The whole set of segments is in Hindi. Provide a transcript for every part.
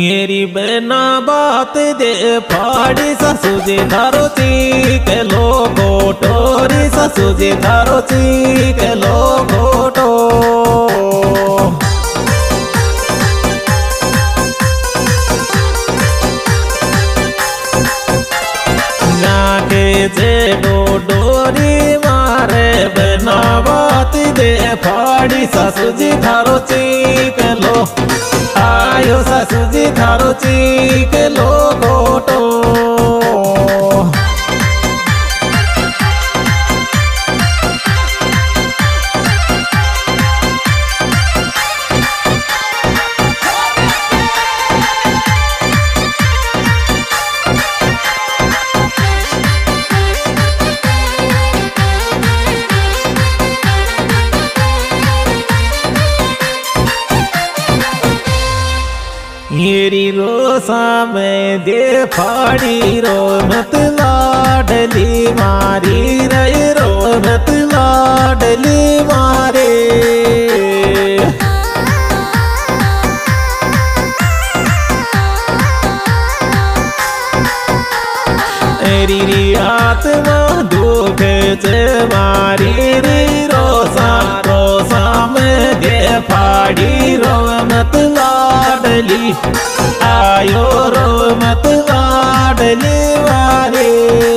बेना बात दे फाड़ी ससुजी धारो चीक लो गोटोरी ससुजी धारो चीक लो गोटो के जे डोरी मारे बिना बात दे फाड़ी ससुजी ससुजी थारो रोसा दे फाड़ी रो, मत लाडली मारी रे रो, मत लाडली मारे। री आत्मा दुख मारी री रोसा रोसा में दे फाड़ी रो, मत आयो रो मत आडले वारे।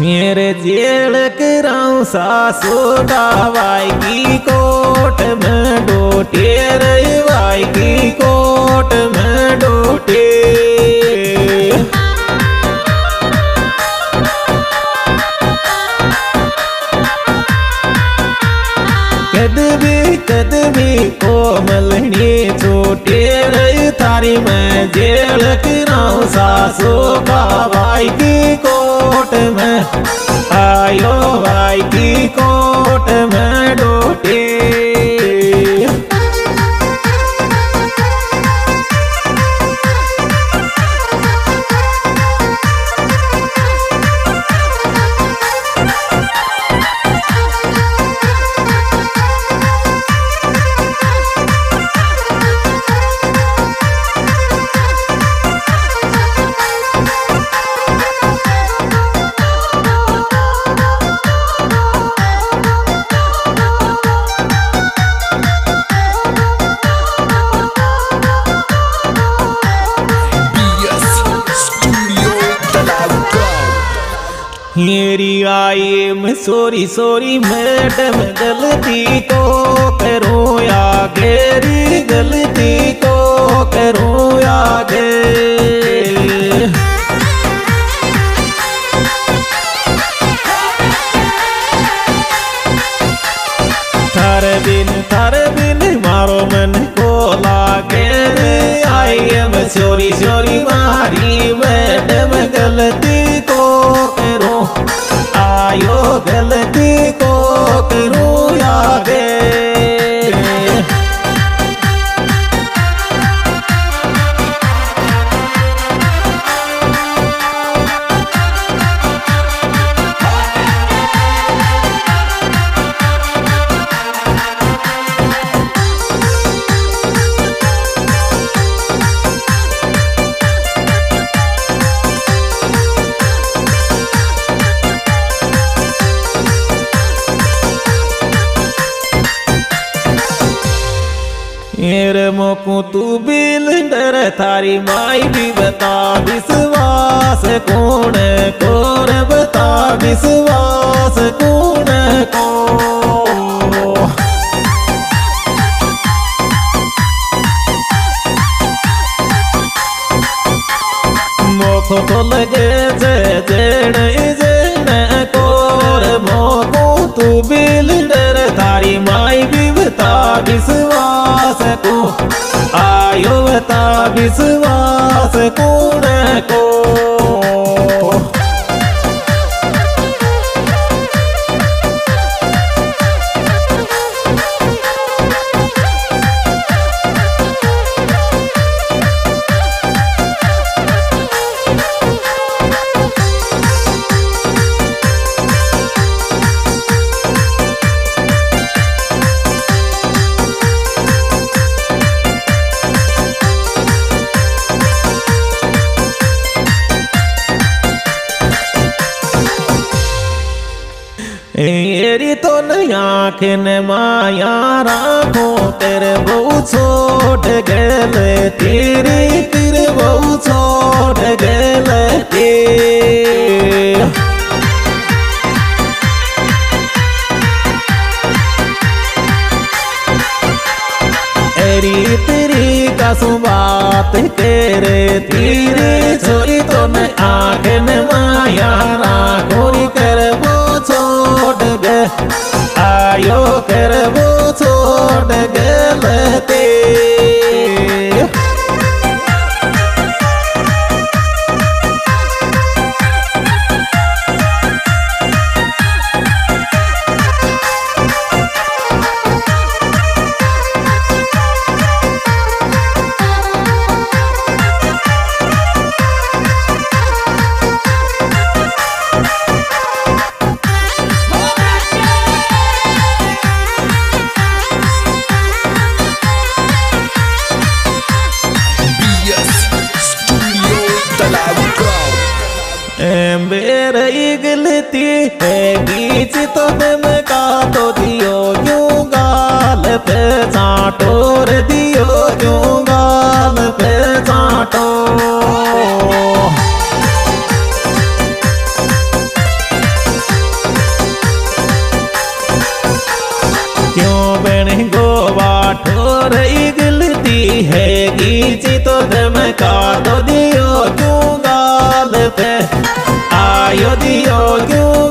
मेरे जेल कराऊं सासू दवाई की कोट में डोटे रवाई की कोट में डोटे। कदबी कदबी कोमलनी छोटे थारी में जेल कराऊं सासू बाबाई की कोट में, आयो भाई की कोट में डोटे। सोरी सोरी मैडम गलती तो करो या गेरी गलती तो करो या थार मेरे मोकू तू बिल डर थारी माई भी बता, विश्वास कौन कौन बता, विश्वास कौन मोको तो लगे जे कोर मोको तू बिल डर थारी माई भी बता, विश्वास आयो बता विश्वास कौन को आँखन माया राखो, तेरे बहु छोट गेले तेरी, तेरे बहु छोट गेले तेरी कसु बात करे तेरे छोरी तो न आँखन माया आयो कर वो छोड़ गलते बीच तो दम का तो दियो क्यों गाल पे चाटो रे दियो क्यों गाल पे चाटो क्यों बन गोवा ठोर गलती है? गीची तो दम का तो दियो क्यों गाल पे। आयो दियो क्यों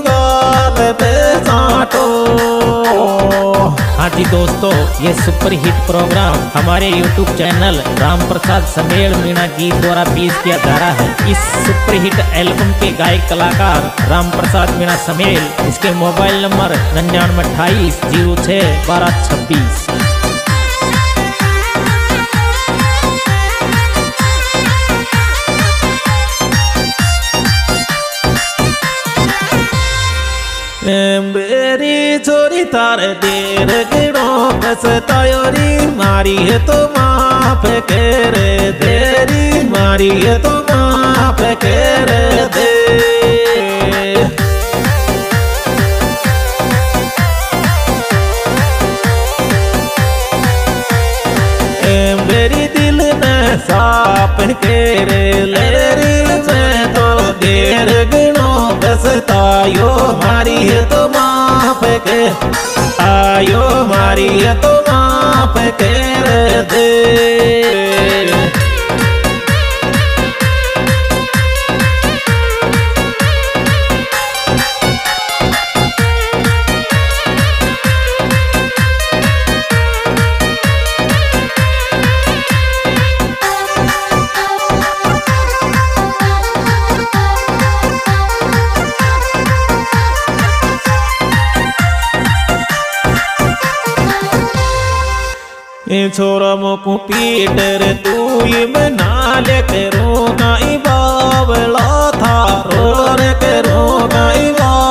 साटो हाँ जी दोस्तों, ये सुपर हिट प्रोग्राम हमारे यूट्यूब चैनल राम प्रसाद समेल मीणा गीत द्वारा पेश किया जा रहा है। इस सुपर हिट एल्बम के गायक कलाकार राम प्रसाद मीणा समेल, इसके मोबाइल नंबर नन्यानवे अट्ठाईस ज़ीरो छः बारह छब्बीस। मेरी चोरी तार देर गिड़ो बस तयोरी मारी है तो माफ़ कर देरी मारी है तो माफ़ कर दे। मेरी दिल में साप लेरी में तो देर गिनो बस तायो मारी है तो आयो मारी तो माप कर दे। छोरा मोकू पीटर तू ये में नाले करो नाई बावला था रो रे करो नाई बावला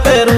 pero